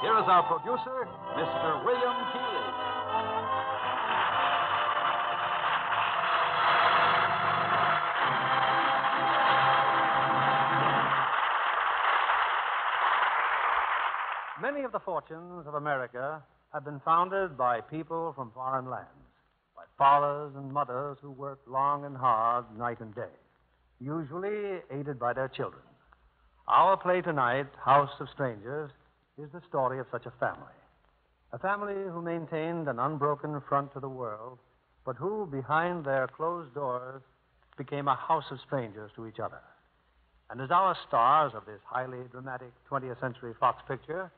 here is our producer, Mr. William Keighley. Many of the fortunes of America have been founded by people from foreign lands, by fathers and mothers who worked long and hard night and day, usually aided by their children. Our play tonight, House of Strangers, is the story of such a family. A family who maintained an unbroken front to the world, but who, behind their closed doors, became a house of strangers to each other. And as our stars of this highly dramatic 20th Century Fox picture,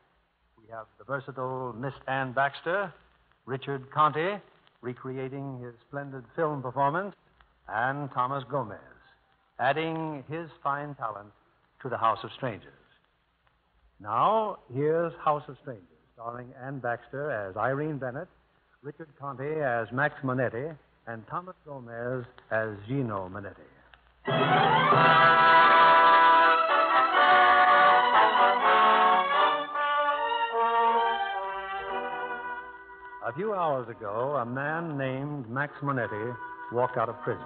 we have the versatile Miss Anne Baxter, Richard Conte, recreating his splendid film performance, and Thomas Gomez, adding his fine talent to the House of Strangers. Now, here's House of Strangers, starring Anne Baxter as Irene Bennett, Richard Conte as Max Monetti, and Thomas Gomez as Gino Monetti. A few hours ago, a man named Max Monetti walked out of prison.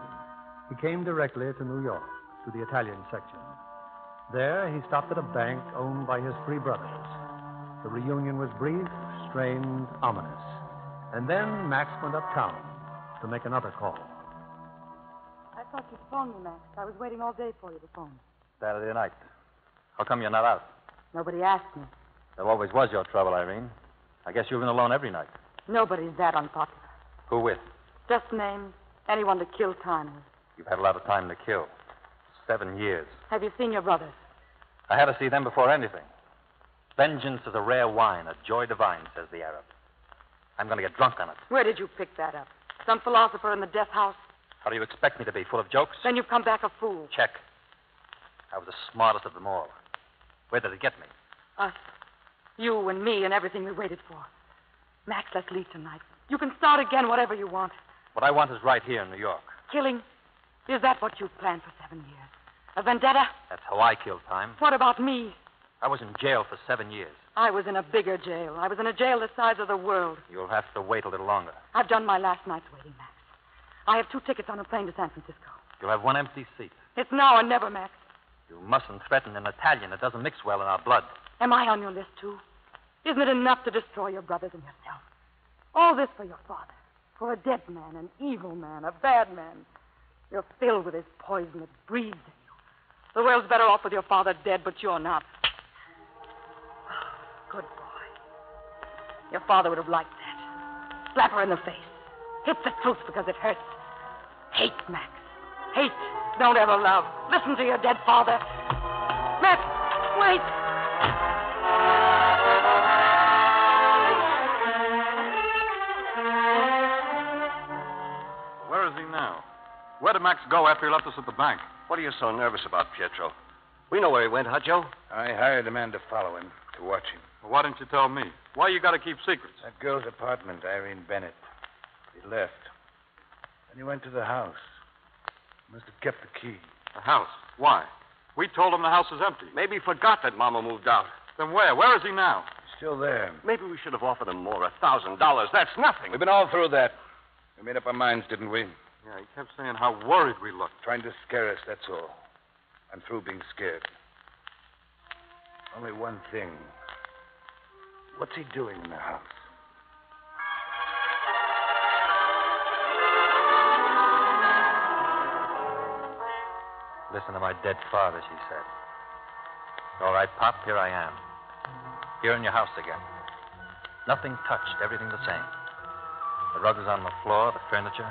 He came directly to New York, to the Italian section. There, he stopped at a bank owned by his three brothers. The reunion was brief, strained, ominous. And then Max went uptown to make another call. I thought you'd phone me, Max. I was waiting all day for you to phone. Saturday night. How come you're not out? Nobody asked me. There always was your trouble, Irene. I guess you've been alone every night. Nobody's that unpopular. Who with? Just name anyone to kill time with. You've had a lot of time to kill. Seven years. Have you seen your brothers? I had to see them before anything. Vengeance is a rare wine, a joy divine, says the Arab. I'm going to get drunk on it. Where did you pick that up? Some philosopher in the death house? How do you expect me to be? Full of jokes? Then you've come back a fool. Check. I was the smartest of them all. Where did it get me? Us. You and me and everything we waited for. Max, let's leave tonight. You can start again whatever you want. What I want is right here in New York. Killing? Is that what you've planned for seven years? A vendetta? That's how I killed time. What about me? I was in jail for seven years. I was in a bigger jail. I was in a jail the size of the world. You'll have to wait a little longer. I've done my last night's waiting, Max. I have two tickets on a plane to San Francisco. You'll have one empty seat. It's now or never, Max. You mustn't threaten an Italian. It doesn't mix well in our blood. Am I on your list, too? Isn't it enough to destroy your brothers and yourself? All this for your father. For a dead man, an evil man, a bad man. You're filled with his poison that breeds in you. The world's better off with your father dead, but you're not. Good boy. Your father would have liked that. Slap her in the face. Hit the truth because it hurts. Hate, Max. Hate. Don't ever love. Listen to your dead father. Max, wait. Where is he now? Where did Max go after he left us at the bank? What are you so nervous about, Pietro? We know where he went, huh, Joe? I hired a man to follow him, to watch him. Well, why didn't you tell me? Why you got to keep secrets? That girl's apartment, Irene Bennett. He left. Then he went to the house. Must have kept the key. The house. Why? We told him the house is empty. Maybe he forgot that Mama moved out. Then where? Where is he now? Still there. Maybe we should have offered him more. A thousand dollars. That's nothing. We've been all through that. We made up our minds, didn't we? Yeah, he kept saying how worried we looked. Trying to scare us, that's all. I'm through being scared. Only one thing. What's he doing in the house? Listen to my dead father, she said. All right, Pop, here I am. Here in your house again. Nothing touched, everything the same. The rugs on the floor, the furniture.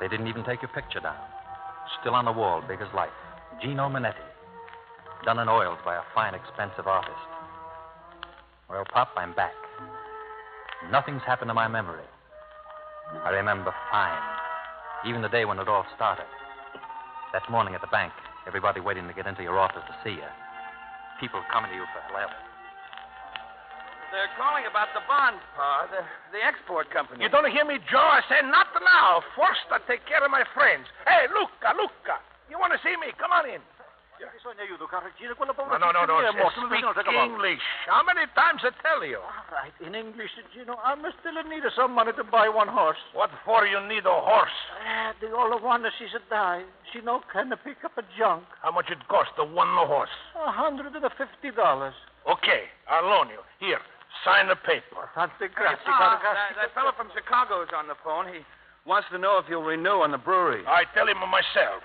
They didn't even take your picture down. Still on the wall, big as life. Gino Monetti. Done and oiled by a fine, expensive artist. Well, Pop, I'm back. Nothing's happened to my memory. I remember fine. Even the day when it all started. That morning at the bank, everybody waiting to get into your office to see you. People coming to you for help. They're calling about the bonds, Pa. The, the export company. You don't hear me, Joe? I say not now. First, I take care of my friends. Hey, Luca, Luca. You want to see me? Come on in. No, no, no, no. Speak English. How many times I tell you? All right, in English, Gino, I'm still in need of some money to buy one horse. What for you need a horse? Uh, the old one, she's a die. She no can pick up a junk. How much it cost to one horse? A hundred and fifty dollars. Okay, I'll loan you. Here, sign the paper. Tante Ah, that, that fellow from Chicago is on the phone. He wants to know if you'll renew on the brewery. I tell him myself.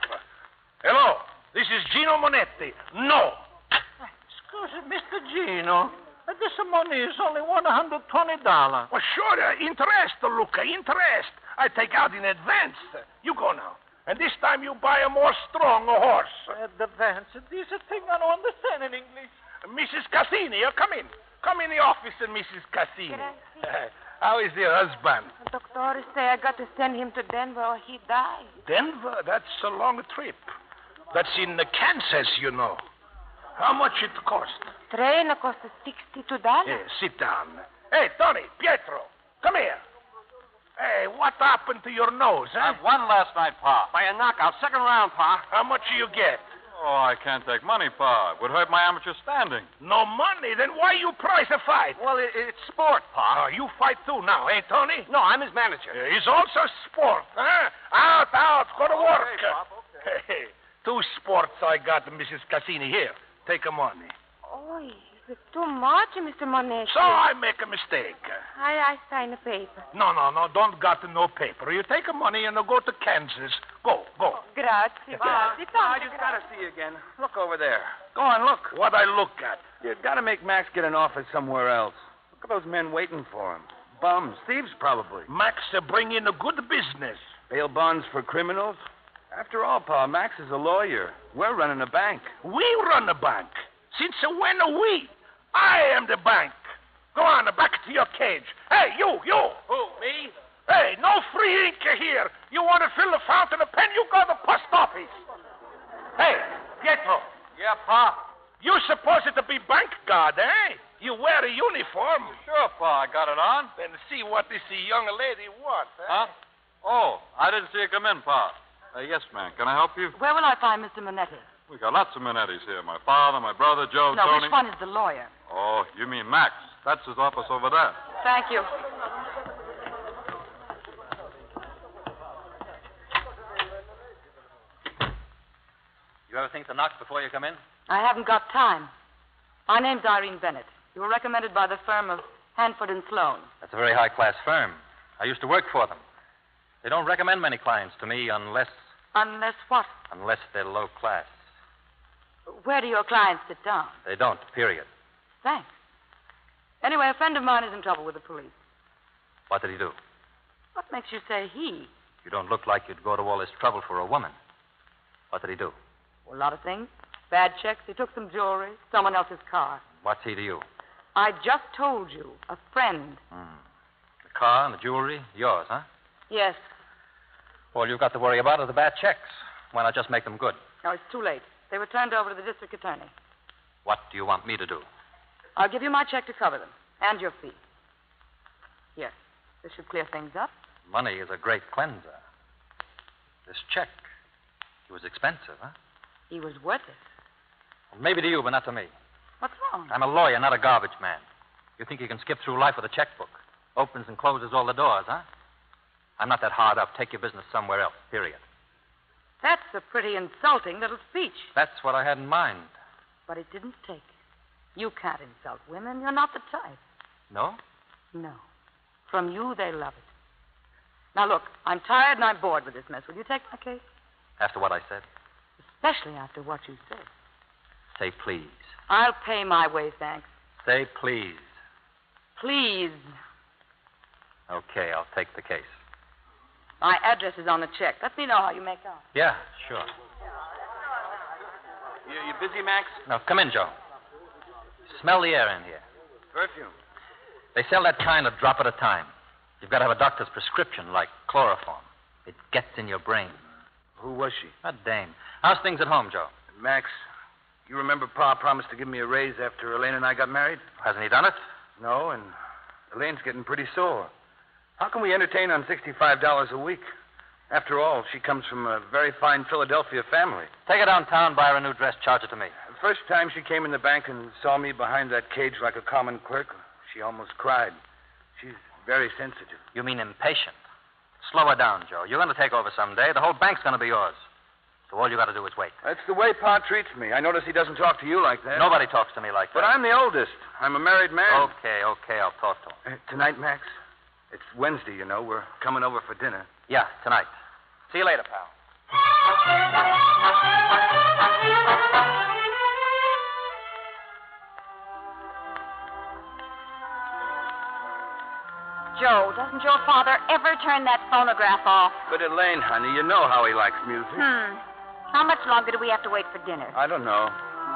Hello, this is Gino Monetti. No. Excuse me, Mr. Gino. uh, This money is only one hundred twenty dollars. Well, sure, uh, interest, Luca, interest. I take out in advance. You go now. And this time you buy a more strong horse. Advance. This is a thing I don't understand in English. Mrs. Cassini, come in. Come in the office, uh, Mrs. Cassini. how is your husband? The Doctor say I got to send him to Denver or he die. Denver? That's a long trip. That's in Kansas, you know. How much it cost? Train cost sixty-two dollars. Here, sit down. Hey, Tony, Pietro, come here. Hey, what happened to your nose, huh? I've won last night, Pa. By a knockout, second round, Pa. How much do you get? Oh, I can't take money, Pa. It would hurt my amateur standing. No money? Then why you price a fight? Well, it, it's sport, Pa. Oh, you fight too now, eh, Tony? No, I'm his manager. Uh, It's also sport, huh? Out, out, go to work. Okay, Pop, okay. Hey, two sports I got, Mrs. Cassini. Here, take the money. Oh, is it too much, Mr. Monetti? So I make a mistake. I, I sign the paper. No, no, no, don't got no paper. You take the money and go to Kansas. Go, go. Grazie. Pa, grazie, Pa, I just got to see you again. Look over there. Go on, look. What I look at. You got to make Max get an office somewhere else. Look at those men waiting for him. Bums, thieves, probably. Max uh, bring in a good business. Bail bonds for criminals. After all, Pa, Max is a lawyer. We're running a bank. We run the bank. Since when are we? I am the bank. Go on, back to your cage. Hey, you, you. Who, me? Hey, no free ink here. You want to fill the fountain of pen? You go to the post office. Hey, Pietro. Yeah, Pa. You supposed to be bank guard, eh? You wear a uniform. Sure, Pa. I got it on. Then see what this young lady wants, eh? Huh? Oh, I didn't see you come in, Pa. Uh, yes, ma'am. Can I help you? Where will I find Mr. Monetti? We got lots of Monettis here. My father, my brother, Joe, no, Tony. which one is the lawyer? Oh, you mean Max. That's his office over there. Thank you. You ever think to knock before you come in? I haven't got time. My name's Irene Bennett. You were recommended by the firm of Hanford and Sloan. That's a very high class firm. I used to work for them. They don't recommend many clients to me unless Unless what? unless they're low class. Where do your clients sit down? They don't, period. Thanks. Anyway, a friend of mine is in trouble with the police. What did he do? What makes you say he? You don't look like you'd go to all this trouble for a woman. What did he do? Well, a lot of things. Bad checks. He took some jewelry, someone else's car. What's he to you? I just told you. A friend. Hmm. The car and the jewelry, yours, huh? Yes. All you've got to worry about are the bad checks. Why not just make them good? No, it's too late. They were turned over to the district attorney. What do you want me to do? I'll give you my check to cover them and your fee. Here. This should clear things up. Money is a great cleanser. This check, it was expensive, huh? He was worth it. Well, maybe to you, but not to me. What's wrong? I'm a lawyer, not a garbage man. You think you can skip through life with a checkbook? Opens and closes all the doors, huh? I'm not that hard up. Take your business somewhere else, period. That's a pretty insulting little speech. That's what I had in mind. But it didn't take. You can't insult women. You're not the type. No? No. From you, they love it. Now, look, I'm tired and I'm bored with this mess. Will you take my case? After what I said? Especially after what you said. Say please. I'll pay my way, thanks. Say please. Please. Okay, I'll take the case. My address is on the check. Let me know how you make out. Yeah, sure. You, you busy, Max? No, come in, Joe. Smell the air in here. Perfume. They sell that kind a drop at a time. You've got to have a doctor's prescription, like chloroform. It gets in your brain. Who was she? A dame. How's things at home, Joe? Max, you remember Pa promised to give me a raise after Elaine and I got married? Hasn't he done it? No, and Elaine's getting pretty sore. How can we entertain on $65 a week? After all, she comes from a very fine Philadelphia family. Take her downtown, buy her a new dress, charge it to me. The first time she came in the bank and saw me behind that cage like a common clerk, she almost cried. She's very sensitive. You mean impatient? Slow her down, Joe. You're going to take over someday. The whole bank's going to be yours. So all you got to do is wait. That's the way Pa treats me. I notice he doesn't talk to you like that. Nobody talks to me like that. But I'm the oldest. I'm a married man. Okay, okay, I'll talk to him. Uh, tonight, Max? It's Wednesday, you know. We're coming over for dinner. Yeah, tonight. See you later, pal. Joe, doesn't your father ever turn that phonograph off? But Elaine, honey, you know how he likes music. Hmm. How much longer do we have to wait for dinner? I don't know.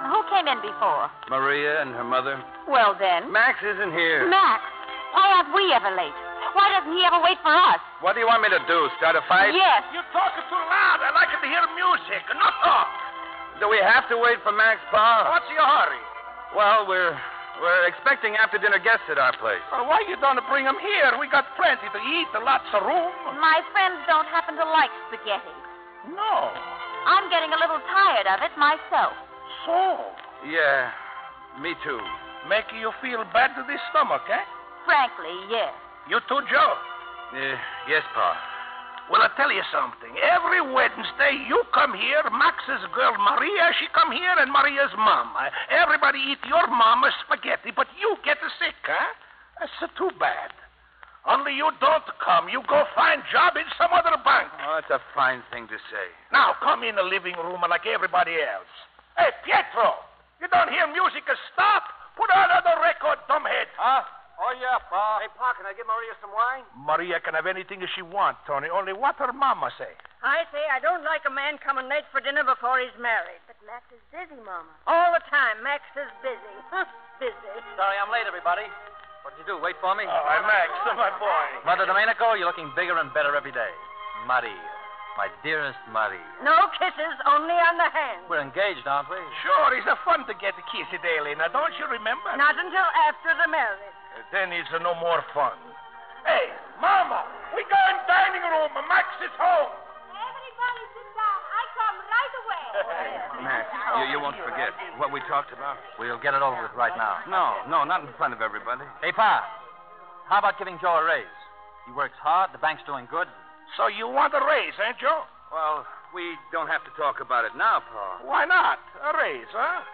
Who came in before? Maria and her mother. Well, then. Max isn't here. Max. Why aren't we ever late? Why doesn't he ever wait for us? What do you want me to do? Start a fight? Yes. You're talking too loud. I like to hear music, not talk. Do we have to wait for Max, Pa? What's your hurry? Well, we're we're expecting after dinner guests at our place. Uh, why you don't them here? We got plenty to eat, lots of room. My friends don't happen to like spaghetti. No. I'm getting a little tired of it myself. So, Yeah, me too. making you feel bad to the stomach, eh? Frankly, yes. You too, Joe? Uh, yes, Pa. Well, I'll tell you something. Every Wednesday, you come here, Max's girl Maria, she come here, and Maria's mom. Uh, Everybody eat your mama's spaghetti, but you get sick, huh? That's uh, too bad. Only you don't come. You go find job in some other bank. Oh, that's a fine thing to say. Now, come in the living room like everybody else. Hey, Pietro, you don't hear music stop? Put on another record, dumbhead. Huh? Oh, yeah, Pa. Hey, Pa, can I get Maria some wine? Maria can have anything she wants, Tony. Only what her mama say. I say I don't like a man coming late for dinner before he's married. But Max is busy, Mama. All the time, Max is busy. busy. Sorry I'm late, everybody. What'd you do? Wait for me? Oh, hi, Max, oh, my boy. Mother Domenico, you're looking bigger and better every day. Maria. My dearest Maria. No kisses, only on the hand. We're engaged, aren't we? Sure, it's a fun to get a kissy daily. Now, don't you remember? Not until after the marriage. Then it's no more fun. Hey, Mama, we go in dining room. Max is home. Everybody sit down. I come right away. Max, you, you won't forget what we talked about. We'll get it over with right now. No, no, not in front of everybody. Hey, Pa, how about giving Joe a raise? He works hard, the bank's doing good. So you want a raise, eh, Joe? Well, we don't have to talk about it now, Pa. Why not? A raise, huh?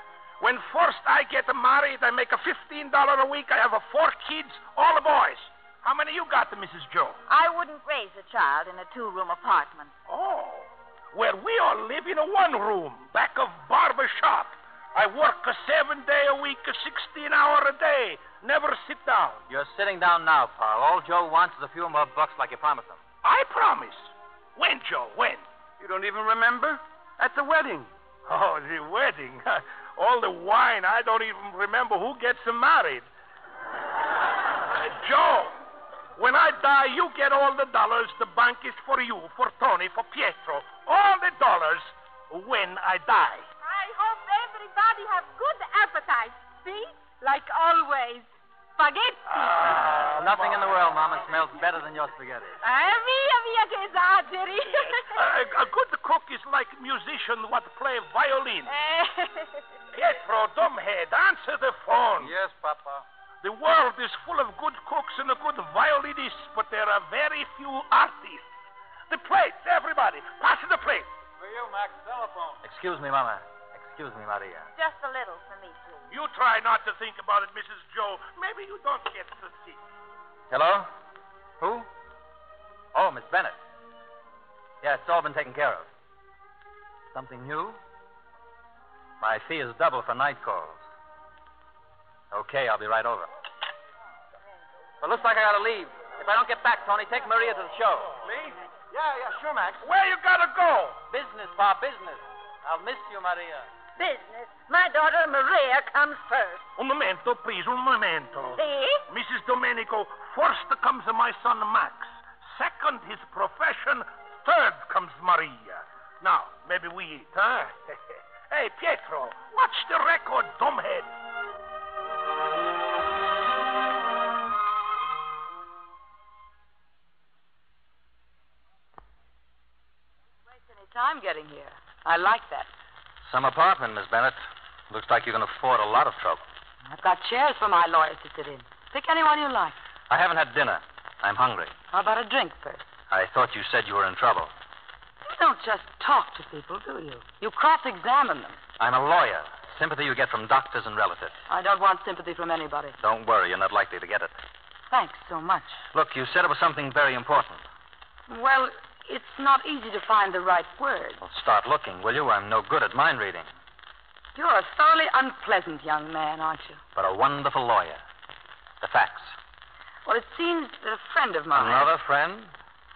When first I get married, I make a $15 a week. I have a four kids, all the boys. How many you got, Mrs. Joe? I wouldn't raise a child in a two-room apartment. Oh, well, we all live in a one room, back of barber shop. I work a seven day a week, a 16 hour a day. Never sit down. You're sitting down now, Pa. All Joe wants is a few more bucks like you promised him. I promise. When, Joe? When? You don't even remember? At the wedding. Oh, the wedding. All the wine, I don't even remember who gets them married. Uh, Joe, when I die, you get all the dollars. The bank is for you, for Tony, for Pietro. All the dollars when I die. I hope everybody have good appetite. See? Like always. Spaghetti. Ah, Nothing in the world, Mama, smells better than your spaghetti. Ah, via, via che esageri. a, a good cook is like a musician what play violin. Eh. Pietro, dumbhead, answer the phone. Yes, Papa. The world is full of good cooks and good violinists, but there are very few artists. The plates, everybody. Pass the plate. For you, Max. Telephone. Excuse me, Mama. Excuse me, Maria. Just a little for me, too. You try not to think about it, Mrs. Joe. Maybe you don't get so sick. Hello? Who? Oh, Miss Bennett. Yeah, it's all been taken care of. Something new? My fee is double for night calls. Okay, I'll be right over. Well, looks like I gotta leave. If I don't get back, Tony, take Maria to the show. Me? Yeah, yeah, sure, Max. Where you gotta go? Business, Pa, business. I'll miss you, Maria. Business. My daughter Maria comes first. Un momento, please, un momento. See? Mrs. Domenico, first comes my son Max. Second, his profession. Third comes Maria. Now, maybe we eat, huh? hey, Pietro, watch the record, dumbhead. I'm getting here. I like that. Some apartment, Miss Bennett. Looks like you can afford a lot of trouble. I've got chairs for my lawyers to sit in. Pick any one you like. I haven't had dinner. I'm hungry. How about a drink first? I thought you said you were in trouble. You don't just talk to people, do you? You cross-examine them. I'm a lawyer. Sympathy you get from doctors and relatives. I don't want sympathy from anybody. Don't worry, you're not likely to get it. Thanks so much. Look, you said it was something very important. Well, it's not easy to find the right word. Well, start looking, will you? I'm no good at mind reading, You're a thoroughly unpleasant young man, aren't you? but a wonderful lawyer. The facts. Well, it seems that a friend of mine. Another friend?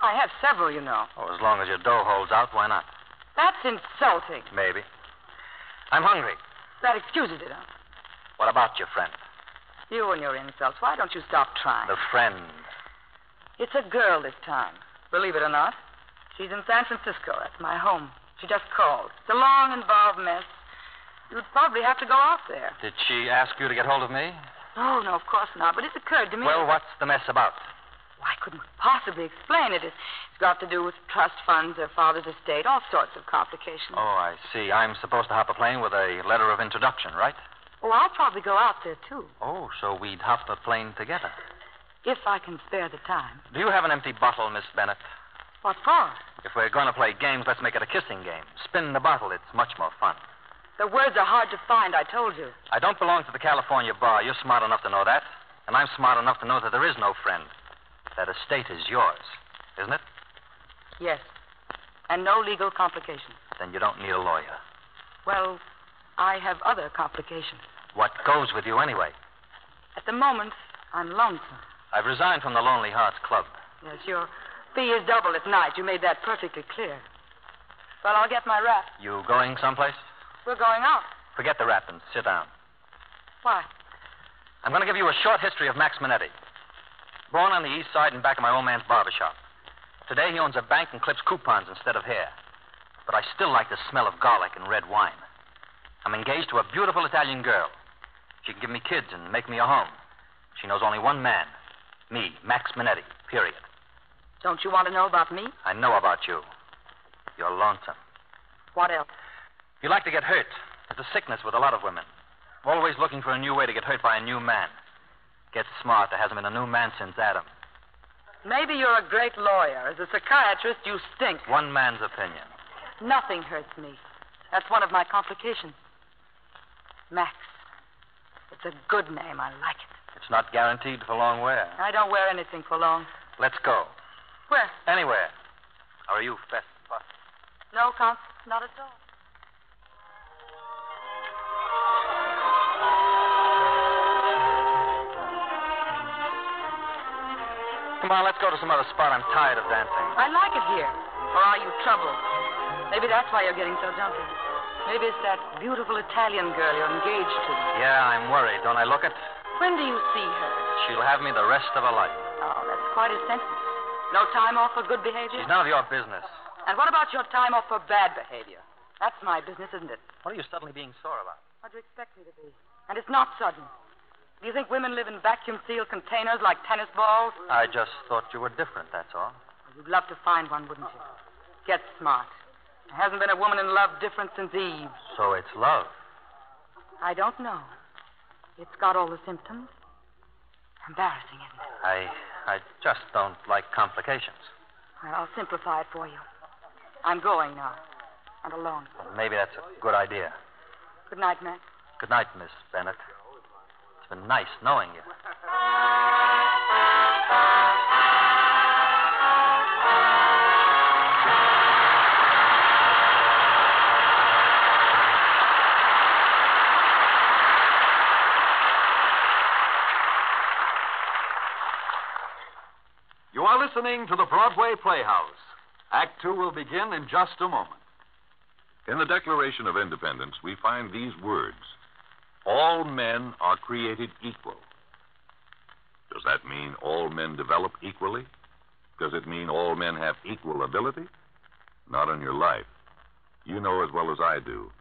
I have several, you know. Oh, as long as your dough holds out, why not? That's insulting. Maybe. I'm hungry. That excuses it, huh? What about your friend? You and your insults. Why don't you stop trying? The friend. It's a girl this time. Believe it or not. She's in San Francisco. That's my home. She just called. It's a long, involved mess. You'd probably have to go out there. Did she ask you to get hold of me? Oh, no, of course not. But it's occurred to me. Well, what's the mess about? I couldn't possibly explain it. It's got to do with trust funds, her father's estate, all sorts of complications. Oh, I see. I'm supposed to hop a plane with a letter of introduction, right? Oh, I'll probably go out there, too, Oh, so we'd hop a plane together. if I can spare the time. Do you have an empty bottle, Miss Bennett? What for? If we're going to play games, let's make it a kissing game. Spin the bottle. It's much more fun. The words are hard to find, I told you. I don't belong to the California bar. You're smart enough to know that. And I'm smart enough to know that there is no friend. That estate is yours, isn't it? Yes. And no legal complications. Then you don't need a lawyer. Well, I have other complications. What goes with you anyway? At the moment, I'm lonesome. I've resigned from the Lonely Hearts Club. Yes, your fee is double at night. You made that perfectly clear. Well, I'll get my wrap. You going someplace? We're going out. Forget the wrap and sit down. Why? I'm going to give you a short history of Max Monetti. Born on the east side and back of my old man's barber shop. Today he owns a bank and clips coupons instead of hair. But I still like the smell of garlic and red wine. I'm engaged to a beautiful Italian girl. She can give me kids and make me a home. She knows only one man. Me, Max Monetti, period. Don't you want to know about me? I know about you. You're lonesome. What else? You like to get hurt. It's a sickness with a lot of women. Always looking for a new way to get hurt by a new man. Get smart. There hasn't been a new man since Adam. Maybe you're a great lawyer. As a psychiatrist, you stink. One man's opinion. Nothing hurts me. That's one of my complications. Max. It's a good name. I like it. It's not guaranteed for long wear. I don't wear anything for long. Let's go. Where? Anywhere. Are you fest? No, Constance, not at all. Come on, let's go to some other spot. I'm tired of dancing. I like it here. Or are you troubled? Maybe that's why you're getting so jumpy. Maybe it's that beautiful Italian girl you're engaged to. Yeah, I'm worried. Don't I look it? When do you see her? She'll have me the rest of her life. Oh, that's quite a sentence. No time off for good behavior? She's none of your business. And what about your time off for bad behavior? That's my business, isn't it? What are you suddenly being sore about? What do you expect me to be? And it's not sudden. Do you think women live in vacuum sealed containers like tennis balls? I just thought you were different, that's all. You'd love to find one, wouldn't you? Get smart. There hasn't been a woman in love different since Eve. So it's love. I don't know. It's got all the symptoms. Embarrassing, isn't it? I I just don't like complications. Well, I'll simplify it for you. I'm going now. And alone. Well, maybe that's a good idea. Good night, Max. Good night, Miss Bennett. It's been nice knowing you. listening to the Broadway Playhouse. Act two will begin in just a moment. In the Declaration of Independence, we find these words All men are created equal. Does that mean all men develop equally? Does it mean all men have equal ability? Not in your life. You know as well as I do.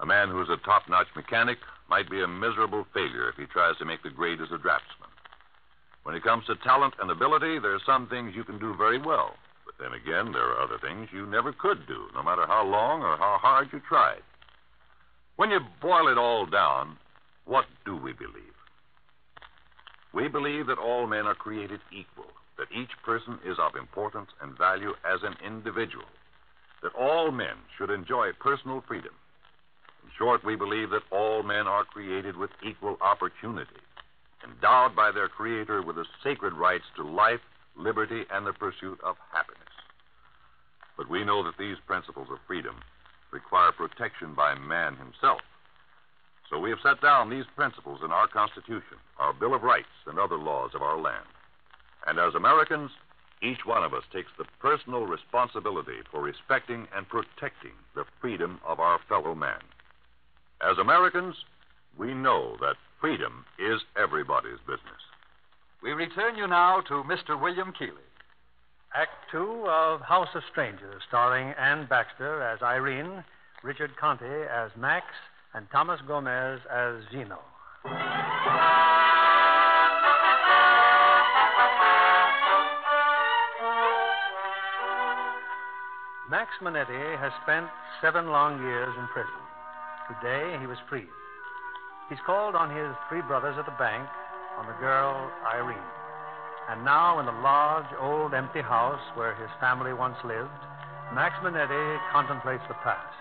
A man who's a top notch mechanic might be a miserable failure if he tries to make the grade as a draftsman. When it comes to talent and ability, there are some things you can do very well, but Then again, there are other things you never could do, no matter how long or how hard you tried. When you boil it all down, what do we believe? We believe that all men are created equal, that each person is of importance and value as an individual, that all men should enjoy personal freedom. In short, we believe that all men are created with equal opportunity, endowed by their Creator with the sacred rights to life, liberty, and the pursuit of happiness. But we know that these principles of freedom require protection by man himself. So we have set down these principles in our Constitution, our Bill of Rights, and other laws of our land. And as Americans, each one of us takes the personal responsibility for respecting and protecting the freedom of our fellow man. As Americans, we know that freedom is everybody's business. We return you now to Mr. William Keighley. Act two of House of Strangers, starring Anne Baxter as Irene, Richard Conte as Max, and Thomas Gomez as Gino. Max Monetti has spent seven long years in prison. Today he was freed. He's called on his three brothers at the bank, on the girl Irene. And now, in the large, old, empty house where his family once lived, Max Monetti contemplates the past.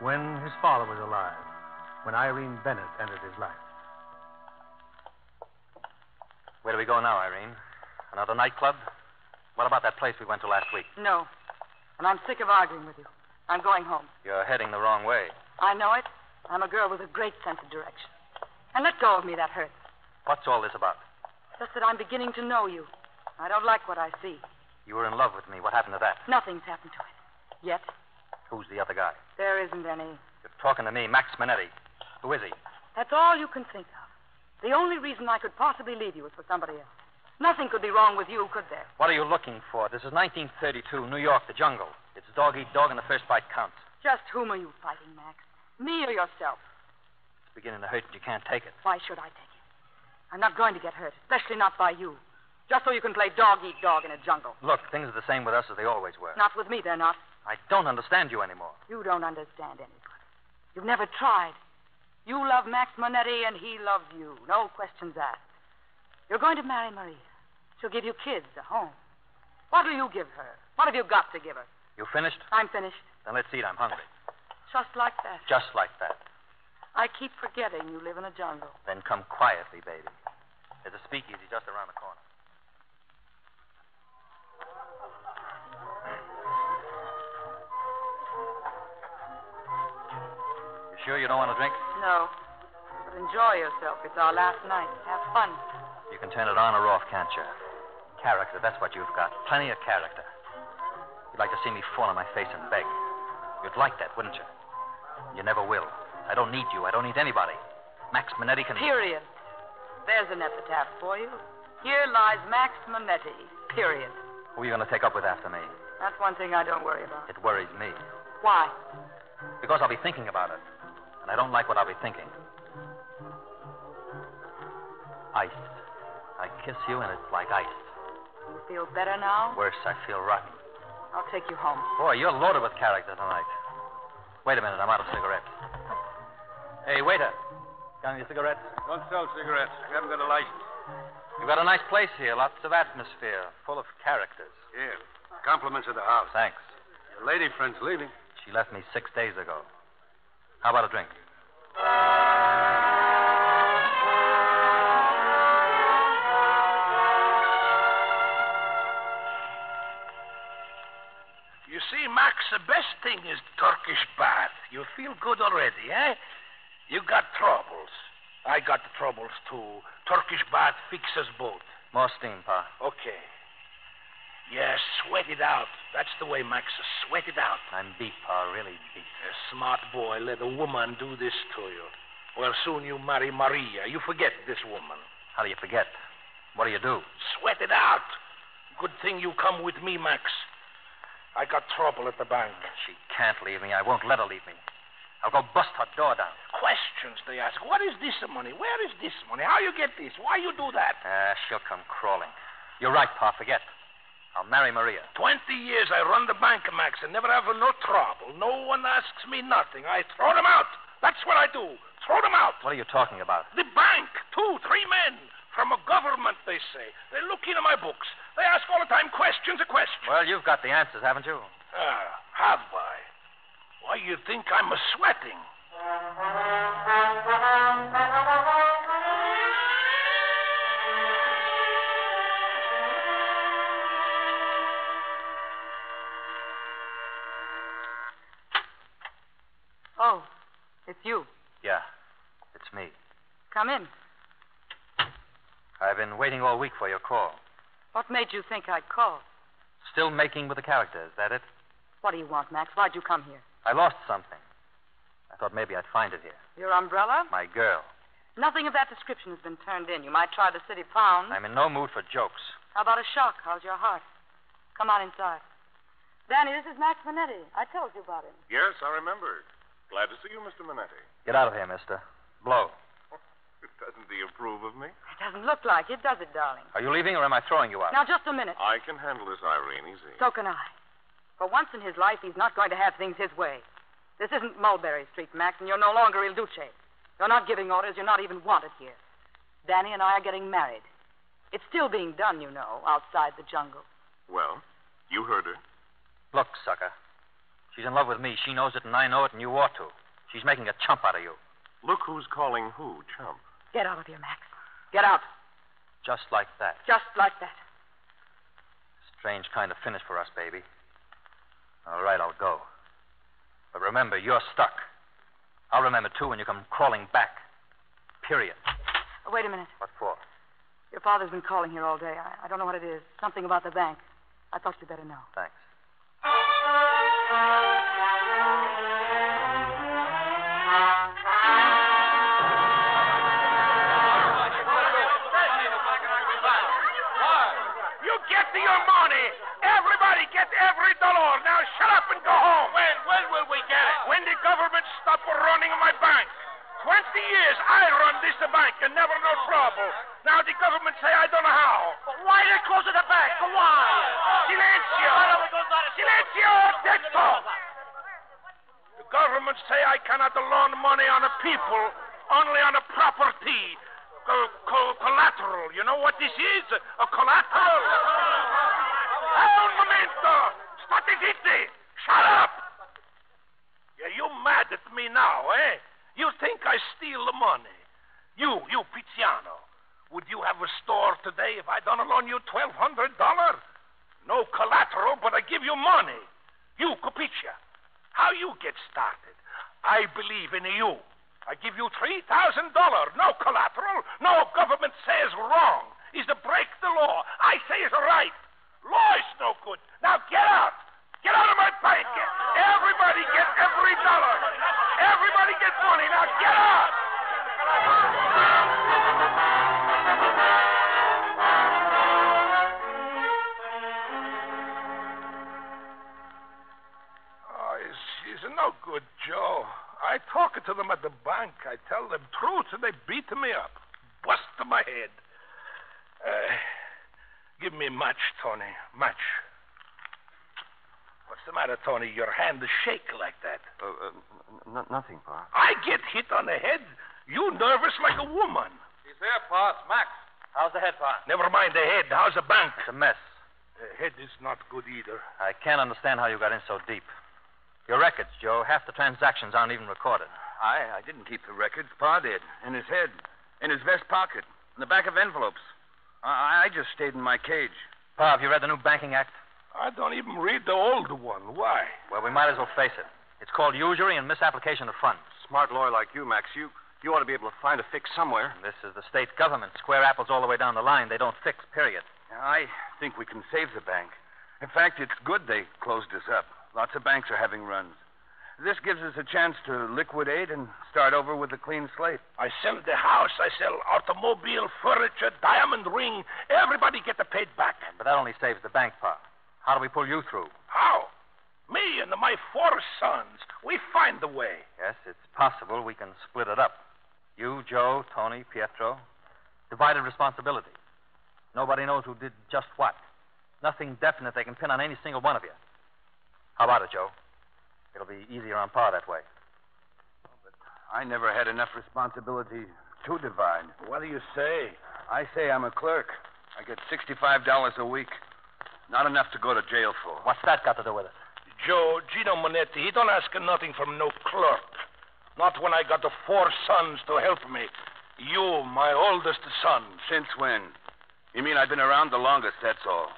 When his father was alive, when Irene Bennett entered his life. Where do we go now, Irene? Another nightclub? What about that place we went to last week? No. And I'm sick of arguing with you. I'm going home. You're heading the wrong way. I know it. I'm a girl with a great sense of direction. And let go of me, that hurts. What's all this about? Just that I'm beginning to know you. I don't like what I see. You were in love with me. What happened to that? Nothing's happened to it. Yet. Who's the other guy? There isn't any. You're talking to me, Max Monetti. Who is he? That's all you can think of. The only reason I could possibly leave you is for somebody else. Nothing could be wrong with you, could there? What are you looking for? This is 1932, New York, the jungle. It's dog eat dog, and the first bite counts. Just whom are you fighting, Max? Me or yourself? It's beginning to hurt, and you can't take it. Why should I take it? I'm not going to get hurt, especially not by you. Just so you can play dog eat dog in a jungle. Look, things are the same with us as they always were. Not with me, they're not. I don't understand you anymore. You don't understand anybody. You've never tried. You love Max Monetti, and he loves you. No questions asked. You're going to marry Maria. She'll give you kids, a home. What'll you give her? What have you got to give her? You finished? I'm finished. Then let's eat. I'm hungry. Just like that. Just like that. I keep forgetting you live in a jungle. Then come quietly, baby. There's a speakeasy just around the corner. You sure you don't want to drink? No. But enjoy yourself. It's our last night. Have fun. You can turn it on or off, can't you? Character, that's what you've got. Plenty of character. You'd like to see me fall on my face and beg. You'd like that, wouldn't you? You never will. I don't need you. I don't need anybody. Max Monetti can. Period. There's an epitaph for you. Here lies Max Monetti. Period. Who are you going to take up with after me? That's one thing I don't worry about. It worries me. Why? Because I'll be thinking about it. And I don't like what I'll be thinking. Ice. I kiss you, and it's like ice. You feel better now? Worse, I feel rotten. I'll take you home. Boy, you're loaded with character tonight. Wait a minute, I'm out of cigarettes. Hey, waiter. Got any cigarettes? Don't sell cigarettes. We haven't got a license. You've got a nice place here, lots of atmosphere, full of characters. Here. Compliments of the house. Thanks. Your lady friend's leaving. She left me six days ago. How about a drink? Max, the best thing is Turkish bath. You feel good already, eh? You got troubles. I got the troubles, too. Turkish bath fixes both. More steam, Pa. Okay. Yeah, sweat it out. That's the way, Max. Sweat it out. I'm beat, Pa, really beat. A smart boy, let a woman do this to you. Well, soon you marry Maria. You forget this woman. How do you forget? What do you do? Sweat it out. Good thing you come with me, Max. I got trouble at the bank. She can't leave me. I won't let her leave me. I'll go bust her door down. Questions they ask. What is this money? Where is this money? How you get this? Why you do that? Ah, she'll come crawling. You're right, Pa. Forget. I'll marry Maria. Twenty years I run the bank, Max, and never have no trouble. No one asks me nothing. I throw them out. That's what I do. Throw them out. What are you talking about? The bank. Two, three men. From a government, they say. They look into my books. They ask all the time questions a question. Well, you've got the answers, haven't you? Ah, have I? Why, do you think I'm a sweating? Oh, it's you. Yeah, it's me. Come in. I've been waiting all week for your call. What made you think I'd call? Still making with the character, is that it? What do you want, Max? Why'd you come here? I lost something. I thought maybe I'd find it here. Your umbrella? My girl. Nothing of that description has been turned in. You might try the city pound. I'm in no mood for jokes. How about a shock? How's your heart? Come on inside. Danny, this is Max Monetti. I told you about him. Yes, I remember. Glad to see you, Mr. Monetti. Get out of here, mister. Blow. Doesn't he approve of me? It doesn't look like it, does it, darling? Are you leaving or am I throwing you out? Now, just a minute. I can handle this, Irene. Easy. So can I. For once in his life, he's not going to have things his way. This isn't Mulberry Street, Max, and you're no longer Il Duce. You're not giving orders. You're not even wanted here. Danny and I are getting married. It's still being done, you know, outside the jungle. Well, you heard her. Look, sucker. She's in love with me. She knows it, and I know it, and you ought to. She's making a chump out of you. Look who's calling who, chump. Get out of here, Max. Get out. Just like that. Just like that. Strange kind of finish for us, baby. All right, I'll go. But remember, you're stuck. I'll remember, too, when you come crawling back. Period. Oh, wait a minute. What for? Your father's been calling here all day. I, I don't know what it is. Something about the bank. I thought you'd better know. Thanks. Get to your money. Everybody get every dollar. Now shut up and go home. When, when will we get it? When the government stop running my bank. Twenty years I run this bank and never no trouble. Now the government say I don't know how. But why they close the bank? Why? Silencio. Silencio. Texto. The government say I cannot loan money on the people, only on the property. Co- co- collateral. You know what this is? A collateral. Un momento. State zitti. Shut up. Yeah, you mad at me now, eh? You think I steal the money. You, you, Pizziano. Would you have a store today if I don't loan you $1,200? No collateral, but I give you money. You, Capicia. How you get started? I believe in you. I give you $3,000. No collateral. No government says wrong. Is to break the law. I say it's right. Law is no good. Now get out. Get out of my bank. Everybody get every dollar. Everybody get money. Now get out. Oh, no good, Joe. I talk to them at the bank. I tell them truth, and they beat me up. Bust my head. Uh, give me match, Tony. Match. What's the matter, Tony? Your hand is shake like that. Uh, uh, n- nothing, Pa. I get hit on the head. You nervous like a woman. He's there, Pa. Max. How's the head, Pa? Never mind the head. How's the bank? It's a mess. The head is not good either. I can't understand how you got in so deep. Your records, Joe, half the transactions aren't even recorded. I, I didn't keep the records. Pa did. In his head. In his vest pocket. In the back of envelopes. I, I just stayed in my cage. Pa, have you read the new Banking Act? I don't even read the old one. Why? Well, we might as well face it. It's called usury and misapplication of funds. Smart lawyer like you, Max, you you ought to be able to find a fix somewhere. This is the state government. Square apples all the way down the line. They don't fix, period. I think we can save the bank. In fact, it's good they closed us up. Lots of banks are having runs. This gives us a chance to liquidate and start over with a clean slate. I sell the house. I sell automobile, furniture, diamond ring. Everybody get the paid back. But that only saves the bank, part. How do we pull you through? How? Me and my four sons. We find the way. Yes, it's possible we can split it up. You, Joe, Tony, Pietro. Divided responsibility. Nobody knows who did just what. Nothing definite they can pin on any single one of you. How about it, Joe? It'll be easier on Pa that way. But I never had enough responsibility to divide. What do you say? I say I'm a clerk. I get $65 a week. Not enough to go to jail for. What's that got to do with it? Joe, Gino Monetti, he don't ask nothing from no clerk. Not when I got the four sons to help me. You, my oldest son. Since when? You mean I've been around the longest, that's all.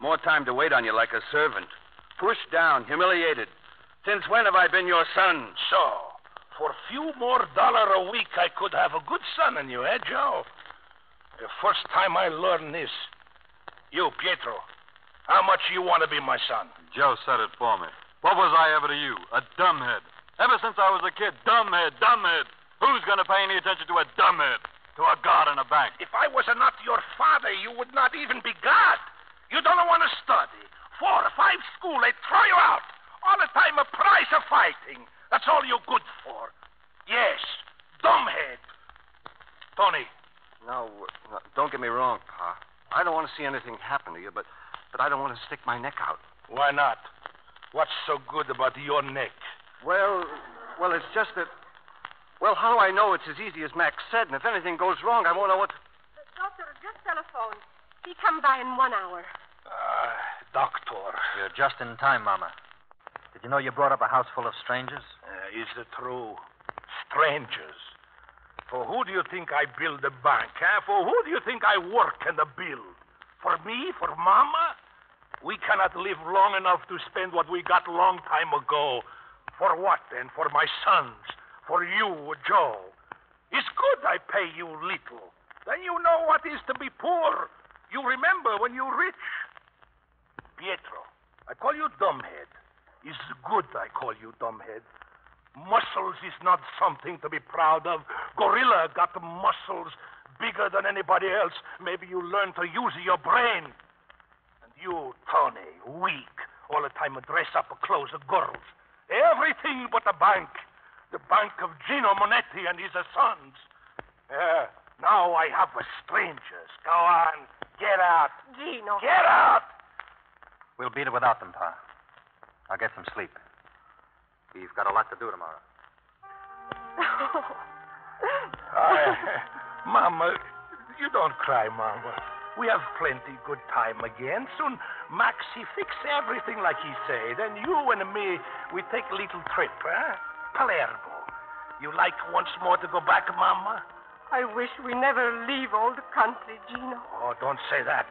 More time to wait on you like a servant. Pushed down, humiliated. Since when have I been your son? So, for a few more dollar a week, I could have a good son in you, eh, Joe? The first time I learned this. You, Pietro, how much you want to be my son? Joe said it for me. What was I ever to you? A dumbhead. Ever since I was a kid, dumbhead, dumbhead. Who's going to pay any attention to a dumbhead? To a god in a bank? If I was not your father, you would not even be God. You don't want to study. Four or five school, they throw you out. All the time a prize of fighting. That's all you're good for. Yes, dumbhead. Tony, No, no, don't get me wrong, Pa. I don't want to see anything happen to you, but, but I don't want to stick my neck out. why not? What's so good about your neck? Well, well, it's just that. Well, how do I know it's as easy as Max said? And if anything goes wrong, I won't know what. To... Doctor, just telephoned. He come by in one hour. Uh, doctor. You're just in time, Mama. Did you know you brought up a house full of strangers? Uh, is it true? Strangers. For who do you think I build the bank, huh? For who do you think I work and the build? For me? For Mama? We cannot live long enough to spend what we got long time ago. For what then? For my sons. For you, Joe. It's good I pay you little. Then you know what is to be poor. You remember when you're rich. Pietro, I call you dumbhead. It's good I call you dumbhead. Muscles is not something to be proud of. Gorilla got muscles bigger than anybody else. Maybe you learn to use your brain. And you, Tony, weak. All the time dress up a clothes of girls. Everything but the bank. The bank of Gino Monetti and his sons. Yeah, now I have a strangers. Go on. Get out. Gino. Get out. We'll beat it without them, Pa. I'll get some sleep. We've got a lot to do tomorrow. I, Mama, you don't cry, Mama. We have plenty good time again. Soon Max he fix everything like he say. Then you and me we take a little trip, eh? Palermo. You like once more to go back, Mama? I wish we never leave old country, Gino. Oh, don't say that.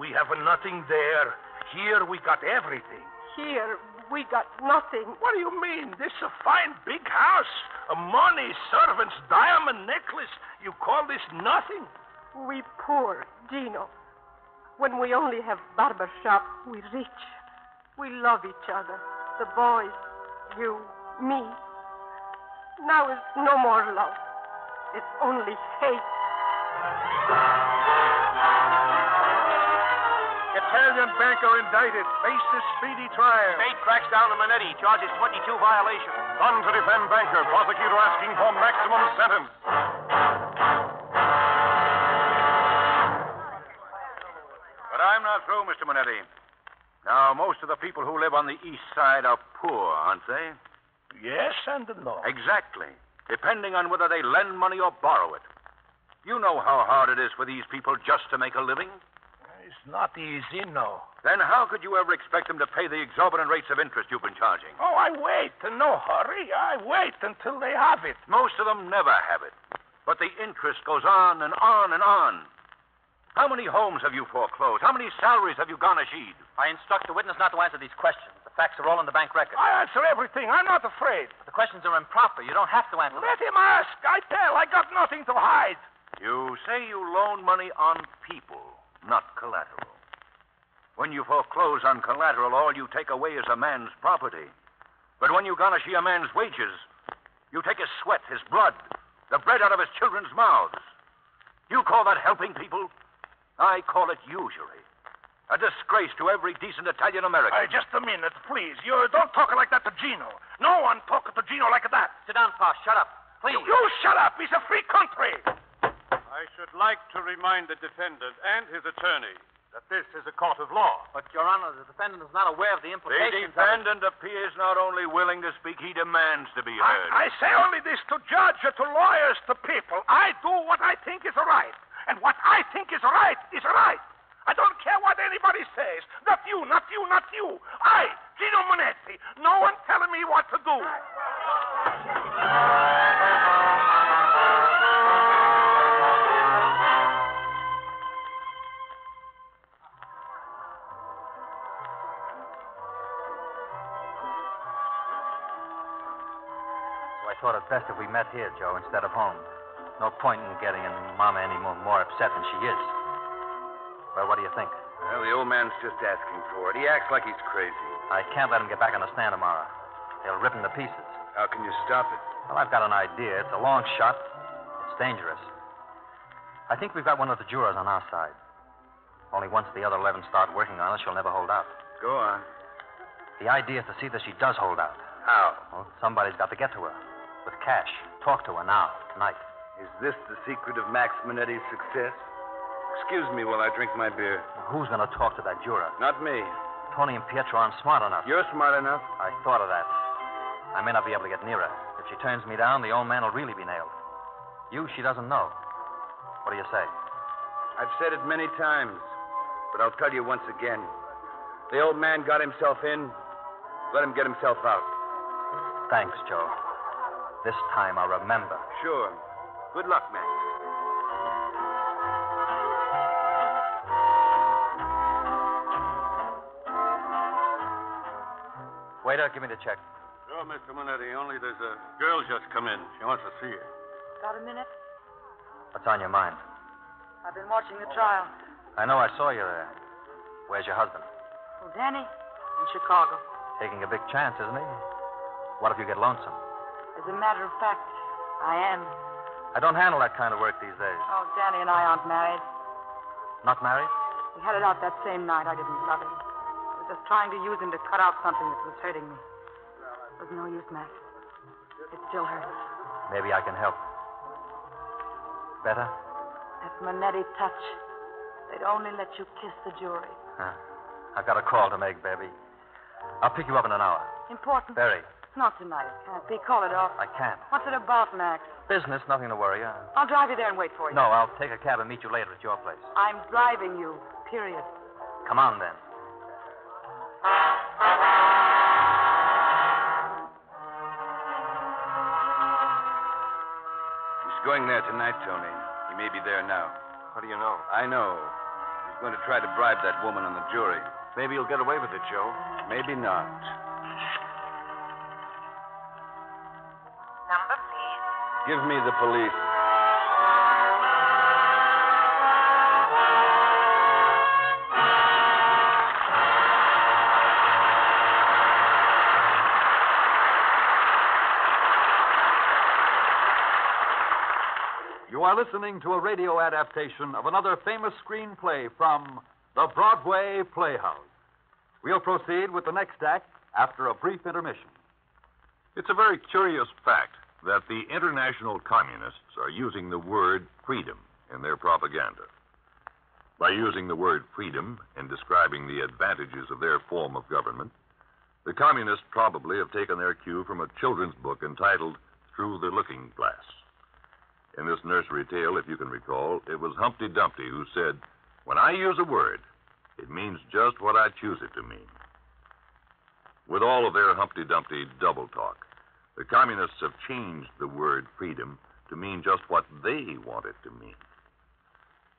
We have nothing there. Here we got everything. Here, we got nothing. What do you mean? This a fine big house, a money, servants, diamond necklace. You call this nothing? We poor, Gino. When we only have barber shop, we rich. We love each other. The boys, you, me. Now is no more love. It's only hate. Italian banker indicted. Faces speedy trial. State cracks down on Monetti. Charges 22 violations. None to defend banker. Prosecutor asking for maximum sentence. But through, Mr. Monetti. Now, most of the people who live on the east side are poor, aren't they? Yes and no. Exactly. Depending on whether they lend money or borrow it. You know how hard it is for these people just to make a living. It's not easy, no. Then how could you ever expect them to pay the exorbitant rates of interest you've been charging? Oh, I wait. No hurry. I wait until they have it. Most of them never have it. But the interest goes on and on and on. How many homes have you foreclosed? How many salaries have you garnished? I instruct the witness not to answer these questions. The facts are all in the bank record. I answer everything. I'm not afraid. The questions are improper. You don't have to answer them. Let him ask. I tell. I got nothing to hide. You say you loan money on people, not collateral. When you foreclose on collateral, all you take away is a man's property. But when you garnish a man's wages, you take his sweat, his blood, the bread out of his children's mouths. You call that helping people? I call it usury. A disgrace to every decent Italian American. Hey, just a minute, please. You don't talk like that to Gino. No one talk to Gino like that. Sit down, Pa. Shut up. Please. You, you shut up. It's a free country. I should like to remind the defendant and his attorney that this is a court of law. But, Your Honor, the defendant is not aware of the The implications. of it. defendant appears not only willing to speak, he demands to be heard. I, I say only this to judge, to lawyers, to people. I do what I think is right. And what I think is right is right. I don't care what anybody says. Not you, not you, not you. I, Gino Monetti. No one telling me what to do. So I thought it best if we met here, Joe, instead of home. No point in getting in Mama any more, more upset than she is. Well, what do you think? Well, the old man's just asking for it. He acts like he's crazy. I can't let him get back on the stand tomorrow. They'll rip him to pieces. How can you stop it? Well, I've got an idea. It's a long shot. It's dangerous. I think we've got one of the jurors on our side. Only once the other 11 start working on us, she'll never hold out. Go on. The idea is to see that she does hold out. How? Well, somebody's got to get to her. With cash. Talk to her now, tonight. Is this the secret of Max Monetti's success? Excuse me while I drink my beer. Who's going to talk to that juror? Not me. Tony and Pietro aren't smart enough. You're smart enough. I thought of that. I may not be able to get near her. If she turns me down, the old man will really be nailed. You, she doesn't know. What do you say? I've said it many times, but I'll tell you once again. The old man got himself in. Let him get himself out. Thanks, Joe. This time I'll remember. Sure. Good luck, Max. Waiter, give me the check. Sure, Mr. Monetti. Only there's a girl just come in. She wants to see you. Got a minute? What's on your mind? I've been watching the trial. I know I saw you there. Where's your husband? Oh, Danny? In Chicago. Taking a big chance, isn't he? What if you get lonesome? As a matter of fact, I am. I don't handle that kind of work these days. Oh, Danny and I aren't married. Not married? We had it out that same night. I didn't love him. I was just trying to use him to cut out something that was hurting me. It was no use, Max. It still hurts. Maybe I can help. Better? That Monetti touch. They'd only let you kiss the jury. Huh. I've got a call to make, baby. I'll pick you up in an hour. Important. Very. Not tonight. Can't be. Call it off. I can't. What's it about, Max? Business, nothing to worry. Uh, I'll drive you there and wait for you. no, I'll take a cab and meet you later at your place. I'm driving you. Period. Come on, then. He's going there tonight, Tony. He may be there now. How do you know? I know. He's going to try to bribe that woman on the jury. Maybe he'll get away with it, Joe. Maybe not. Give me the police. You are listening to a radio adaptation of another famous screenplay from the Broadway Playhouse. We'll proceed with the next act after a brief intermission. It's a very curious fact that the international communists are using the word freedom in their propaganda. By using the word freedom in describing the advantages of their form of government, the communists probably have taken their cue from a children's book entitled Through the Looking Glass. In this nursery tale, if you can recall, it was Humpty Dumpty who said, When I use a word, it means just what I choose it to mean. With all of their Humpty Dumpty double talk, the communists have changed the word freedom to mean just what they want it to mean.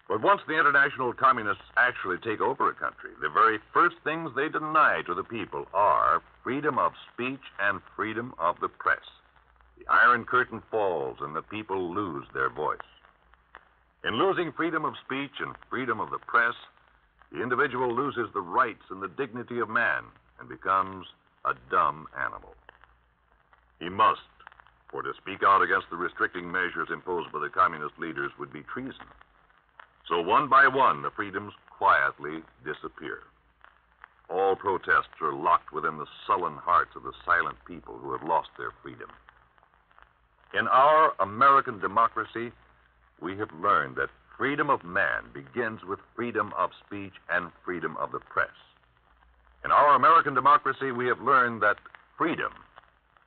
But once the international communists actually take over a country, the very first things they deny to the people are freedom of speech and freedom of the press. The Iron Curtain falls and the people lose their voice. In losing freedom of speech and freedom of the press, the individual loses the rights and the dignity of man and becomes a dumb animal. He must, for to speak out against the restricting measures imposed by the communist leaders would be treason. So one by one, the freedoms quietly disappear. All protests are locked within the sullen hearts of the silent people who have lost their freedom. In our American democracy, we have learned that freedom of man begins with freedom of speech and freedom of the press. In our American democracy, we have learned that freedom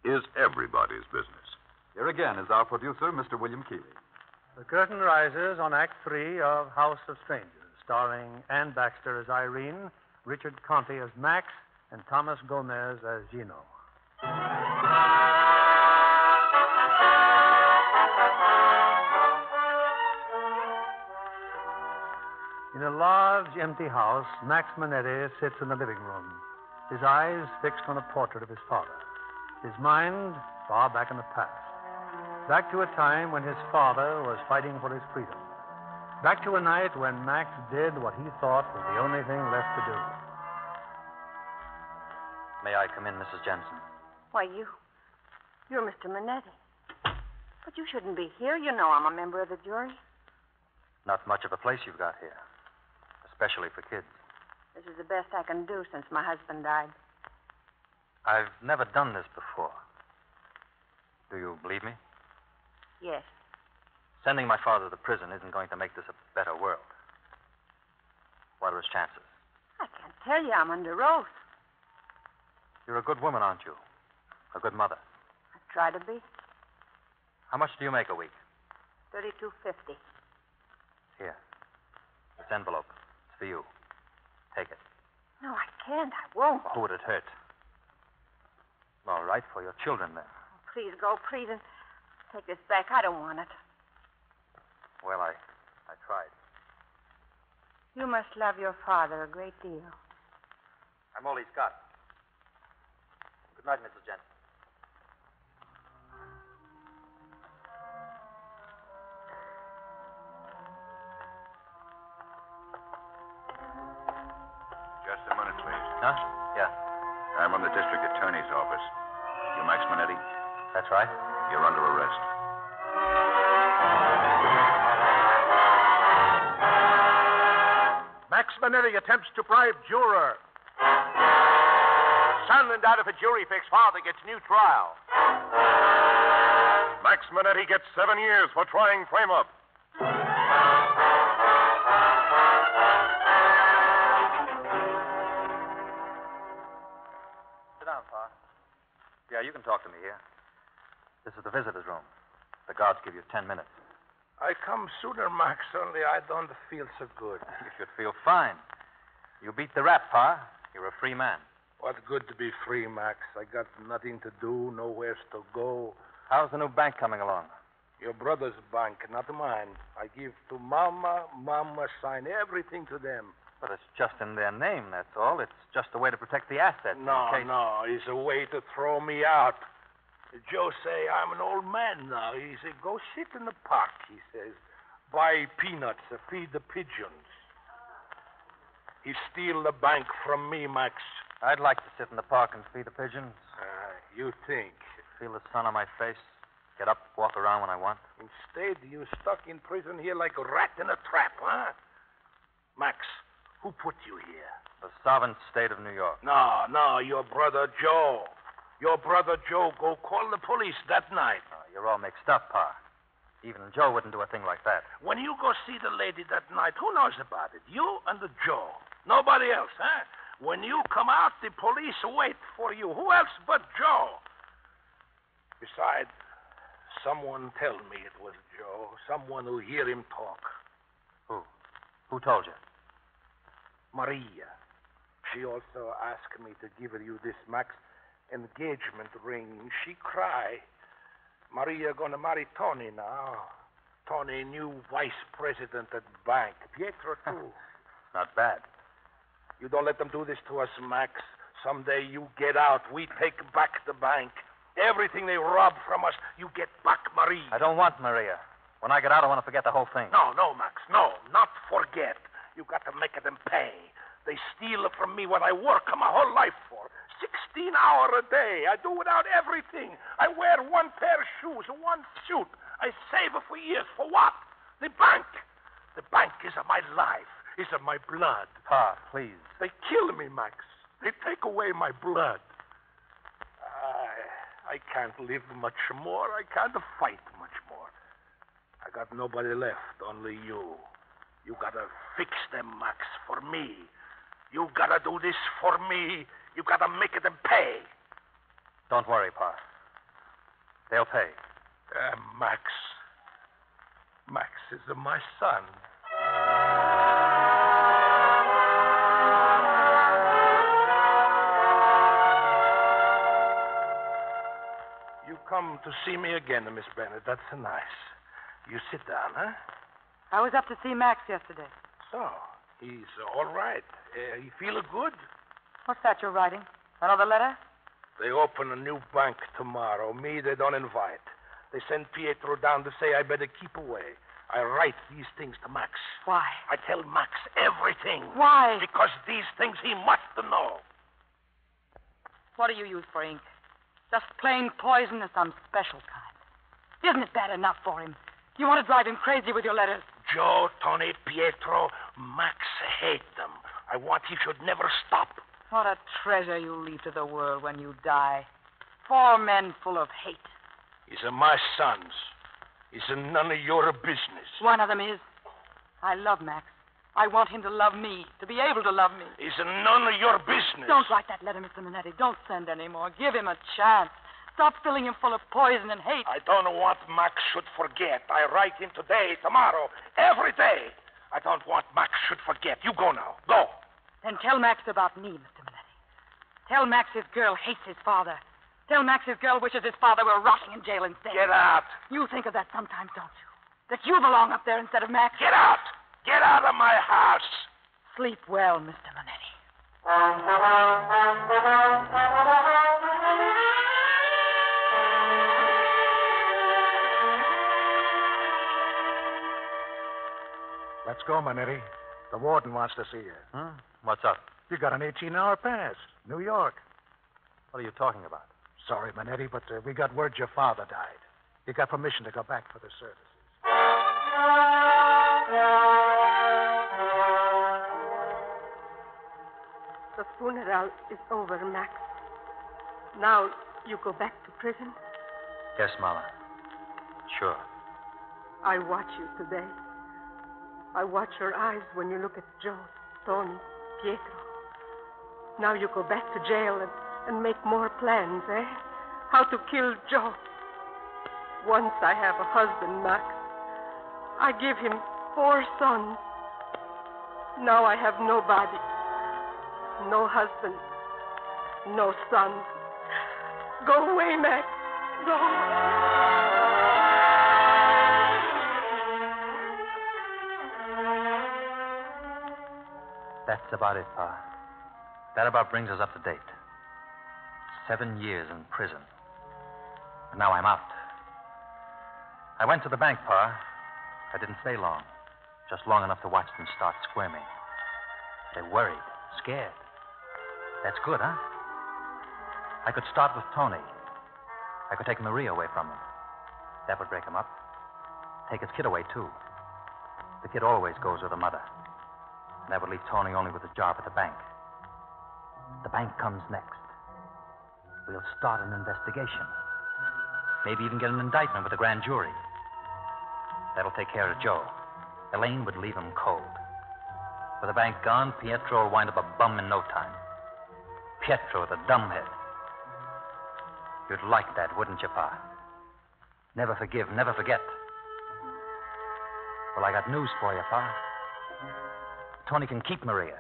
is everybody's business. Here again is our producer, Mr. William Keighley. The curtain rises on Act Three of House of Strangers, starring Anne Baxter as Irene, Richard Conte as Max, and Thomas Gomez as Gino. In a large, empty house, Max Monetti sits in the living room, his eyes fixed on a portrait of his father, his mind far back in the past. Back to a time when his father was fighting for his freedom. Back to a night when Max did what he thought was the only thing left to do. May I come in, Mrs. Jensen? Why, you. You're Mr. Monetti. But you shouldn't be here. You know I'm a member of the jury. Not much of a place you've got here, especially for kids. This is the best I can do since my husband died. I've never done this before. Do you believe me? Yes. Sending my father to prison isn't going to make this a better world. What are his chances? I can't tell you. I'm under oath. You're a good woman, aren't you? A good mother. I try to be. How much do you make a week? Thirty-two fifty. Here. This envelope. It's for you. Take it. No, I can't. I won't. Who would it hurt? All right, for your children, then. Please go, please, and take this back. I don't want it. Well, I, I tried. You must love your father a great deal. I'm Ole Scott. Good night, Mrs. Jensen. Just a minute, please. Huh? Yeah, I'm from the district attorney's office. You Max Monetti? that's right. You're under arrest. Max Monetti attempts to bribe juror. Son and out of a jury fix. Father gets new trial. Max Monetti gets seven years for trying frame up. Talk to me here. This is the visitor's room. The guards give you ten minutes. I come sooner, Max, only I don't feel so good. You should feel fine. You beat the rap, Pa. You're a free man. What good to be free, Max? I got nothing to do, nowhere to go. How's the new bank coming along? Your brother's bank, not mine. I give to Mama, Mama sign everything to them. But it's just in their name, that's all. It's just a way to protect the assets. in No, case... no, it's a way to throw me out. Joe say I'm an old man now. He say go sit in the park. He says buy peanuts to feed the pigeons. He steal the bank from me, Max. I'd like to sit in the park and feed the pigeons. Uh, you think? Feel the sun on my face. Get up, walk around when I want. Instead, you stuck in prison here like a rat in a trap, huh? Max, who put you here? The sovereign state of New York. No, no, your brother Joe. Your brother Joe go call the police that night. Oh, you're all mixed up, Pa. Even Joe wouldn't do a thing like that. When you go see the lady that night, who knows about it? You and the Joe. Nobody else, huh? When you come out, the police wait for you. Who else but Joe? Besides, someone tell me it was Joe. Someone who hear him talk. Who? Who told you? Maria. She also asked me to give you this Max engagement ring. She cry. Maria gonna marry Tony now. Tony, new vice president at bank. Pietro too. Not bad. you don't let them do this to us, Max. Someday you get out. We take back the bank. Everything they rob from us, you get back Maria. I don't want Maria. When I get out, I want to forget the whole thing. No, no, Max. No, not forget. You got to make them pay. They steal from me what I work my whole life for. Sixteen hour a day. I do without everything. I wear one pair of shoes, one suit. I save for years. For what? The bank. The bank is of my life. Is of my blood. Pa, please. They kill me, Max. They take away my blood. I I can't live much more. I can't fight much more. I got nobody left, only you. You gotta fix them, Max, for me. You gotta do this for me. You gotta make them pay. Don't worry, Pa. They'll pay. Uh, Max. Max is my son. You come to see me again, Miss Bennett. That's nice. You sit down, huh? I was up to see Max yesterday. So, he's all right. Uh, he feel good? What's that you're writing? Another letter? They open a new bank tomorrow. Me, they don't invite. They send Pietro down to say I better keep away. I write these things to Max. Why? I tell Max everything. Why? Because these things he must know. What do you use for ink? Just plain poison or some special kind. Isn't it bad enough for him? You want to drive him crazy with your letters. Joe, Tony, Pietro, Max hate them. I want he should never stop. What a treasure you leave to the world when you die. Four men full of hate. These are my sons. He's a none of your business. One of them is. I love Max. I want him to love me, to be able to love me. He's a none of your business. Don't write that letter, Mr. Monetti. Don't send any more. Give him a chance. Stop filling him full of poison and hate. I don't want Max should forget. I write him today, tomorrow, every day. I don't want Max should forget. You go now. Go. Then tell Max about me, Mr. Monetti. Tell Max his girl hates his father. Tell Max his girl wishes his father were rotting in jail instead. Get out. You think of that sometimes, don't you? That you belong up there instead of Max. Get out. Get out of my house. Sleep well, Mr. Monetti. Let's go, Monetti. The warden wants to see you. Hmm? What's up? You got an 18 hour pass. New York. What are you talking about? Sorry, Monetti, but uh, we got word your father died. You got permission to go back for the services. The funeral is over, Max. Now you go back to prison. Yes, Mama. Sure. I watch you today. I watch your eyes when you look at Joe, Tony, Pietro. Now you go back to jail and, and make more plans, eh? How to kill Joe. Once I have a husband, Max. I give him four sons. Now I have nobody. No husband. No son. Go away, Max. Go That's about it, Pa. That about brings us up to date. Seven years in prison. And now I'm out. I went to the bank, Pa. I didn't stay long. Just long enough to watch them start squirming. They're worried, scared. That's good, huh? I could start with Tony. I could take Maria away from him. That would break him up. Take his kid away, too. The kid always goes with the mother. That would leave Tony only with a job at the bank. The bank comes next. We'll start an investigation. Maybe even get an indictment with a grand jury. That'll take care of Joe. Elaine would leave him cold. With the bank gone, Pietro will wind up a bum in no time. Pietro, the dumbhead. You'd like that, wouldn't you, Pa? Never forgive, never forget. Well, I got news for you, Pa. Tony can keep Maria.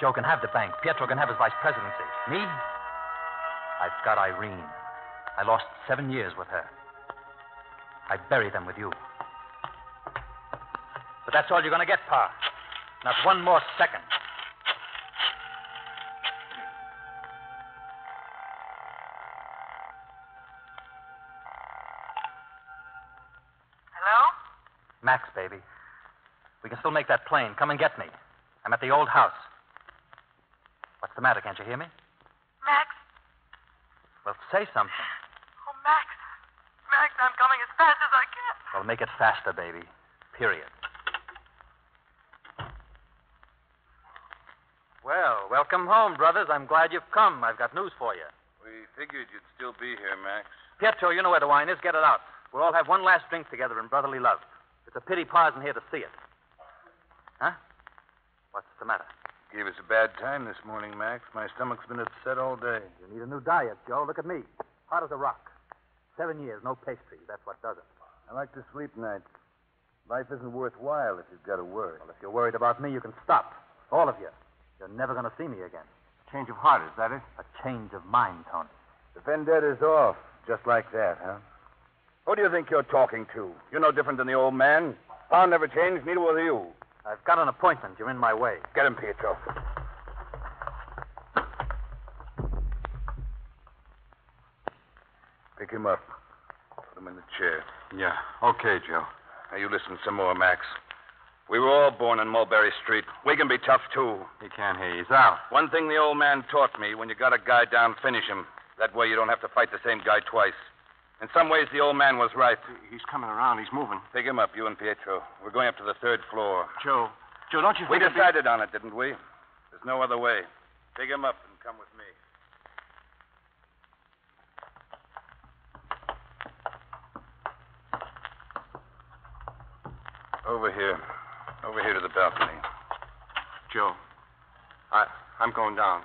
Joe can have the bank. Pietro can have his vice presidency. Me? I've got Irene. I lost seven years with her. I bury them with you. But that's all you're going to get, Pa. Not one more second. Hello? Max, baby. We can still make that plane. Come and get me. I'm at the old house. What's the matter? Can't you hear me? Max? Well, say something. Oh, Max. Max, I'm coming as fast as I can. Well, make it faster, baby. Period. Well, welcome home, brothers. I'm glad you've come. I've got news for you. We figured you'd still be here, Max. Pietro, you know where the wine is. Get it out. We'll all have one last drink together in brotherly love. It's a pity Pa isn't here to see it. Huh? The matter? Gave us a bad time this morning, Max. My stomach's been upset all day. You need a new diet, Joe. Look at me. Hard as a rock. Seven years, no pastry. That's what does it. I like to sleep nights. Life isn't worthwhile if you've got to worry. Well, if you're worried about me, you can stop. All of you. You're never going to see me again. A Change of heart, is that it? A change of mind, Tony. The vendetta's off, just like that, huh? Who do you think you're talking to? You're no different than the old man. Pa never changed, neither will you. I've got an appointment. You're in my way. Get him, Pietro. Pick him up. Put him in the chair. Yeah. Okay, Joe. Now, you listen some more, Max. We were all born in Mulberry Street. We can be tough, too. He can't hear. He's out. One thing the old man taught me when you got a guy down, finish him. That way you don't have to fight the same guy twice. In some ways, the old man was right. He's coming around. He's moving. Pick him up, you and Pietro. We're going up to the third floor. Joe. Joe, don't you We think... be- decided on it, didn't we? There's no other way. Pick him up and come with me. Over here. Over here to the balcony. Joe, I, I'm going down.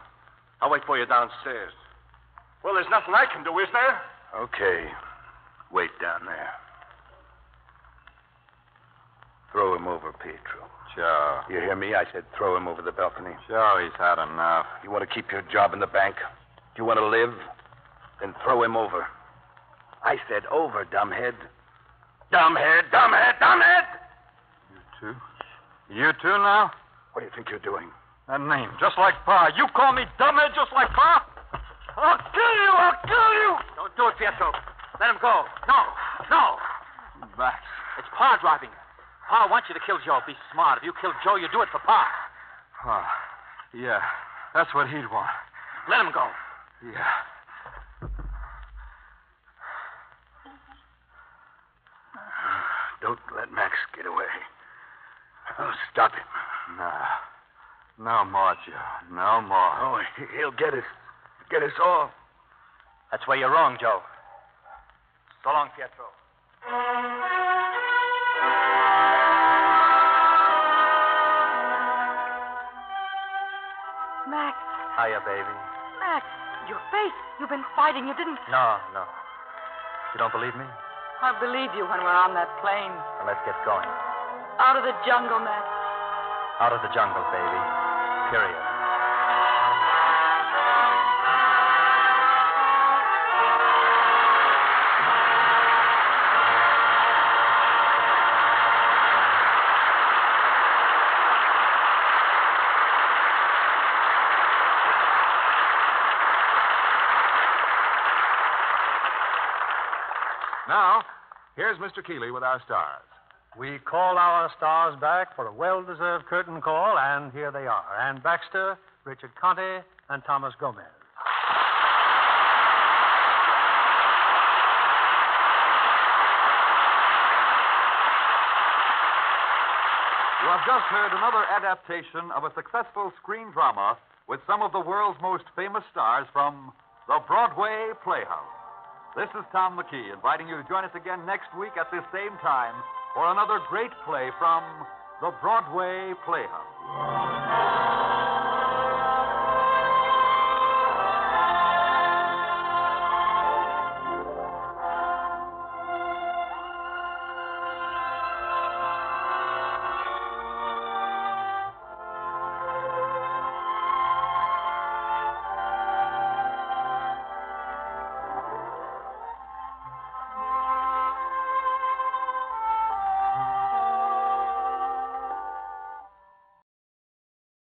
I'll wait for you downstairs. Well, there's nothing I can do, is there? Okay. Wait down there. Throw him over, Pietro. Joe. You hear me? I said throw him over the balcony. Joe, he's had enough. You want to keep your job in the bank? You want to live? Then throw him over. I said over, dumbhead. Dumbhead, dumbhead, dumbhead! You too? You too now? What do you think you're doing? That name, just like Pa. You call me dumbhead just like Pa? I'll kill you! I'll kill you! Don't do it, Pietro. Let him go. No, no. Max. It's Pa driving. Pa wants you to kill Joe. Be smart. If you kill Joe, you do it for Pa. Pa. Yeah, that's what he'd want. Let him go. Yeah. Don't let Max get away. Oh, stop him. No. No more, Joe. No more. Oh, he- he'll get us. Get us all. That's where you're wrong, Joe. So long, Pietro. Max, Hiya, baby. Max, your face. You've been fighting. You didn't. No, no. You don't believe me? I'll believe you when we're on that plane. Well, let's get going. Out of the jungle, Max. Out of the jungle, baby. Period. Here's Mr. Keighley with our stars. We call our stars back for a well deserved curtain call, and here they are Anne Baxter, Richard Conte, and Thomas Gomez. You have just heard another adaptation of a successful screen drama with some of the world's most famous stars from the Broadway Playhouse. This is Tom McKee inviting you to join us again next week at this same time for another great play from the Broadway Playhouse.